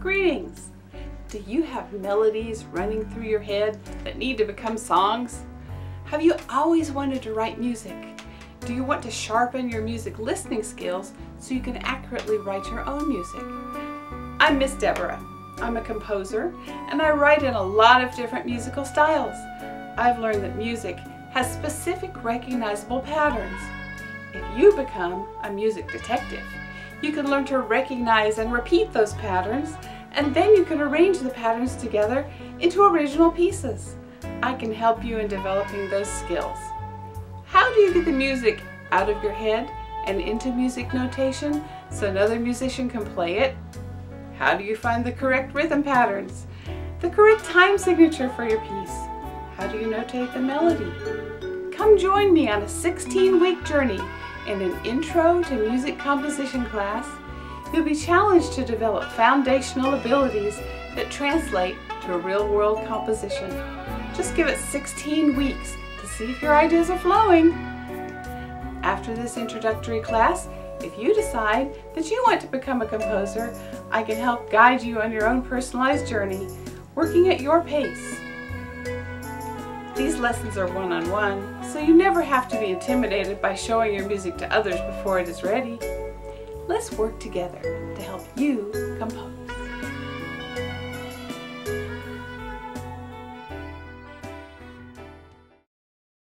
Greetings! Do you have melodies running through your head that need to become songs? Have you always wanted to write music? Do you want to sharpen your music listening skills so you can accurately write your own music? I'm Miss Deborah. I'm a composer and I write in a lot of different musical styles. I've learned that music has specific recognizable patterns. If you become a music detective, you can learn to recognize and repeat those patterns and then you can arrange the patterns together into original pieces. I can help you in developing those skills. How do you get the music out of your head and into music notation so another musician can play it? How do you find the correct rhythm patterns? The correct time signature for your piece? How do you notate the melody? Come join me on a 16-week journey in an Intro to Music Composition class You'll be challenged to develop foundational abilities that translate to real-world composition. Just give it 16 weeks to see if your ideas are flowing. After this introductory class, if you decide that you want to become a composer, I can help guide you on your own personalized journey, working at your pace. These lessons are one-on-one, -on -one, so you never have to be intimidated by showing your music to others before it is ready. Let's work together to help you compose.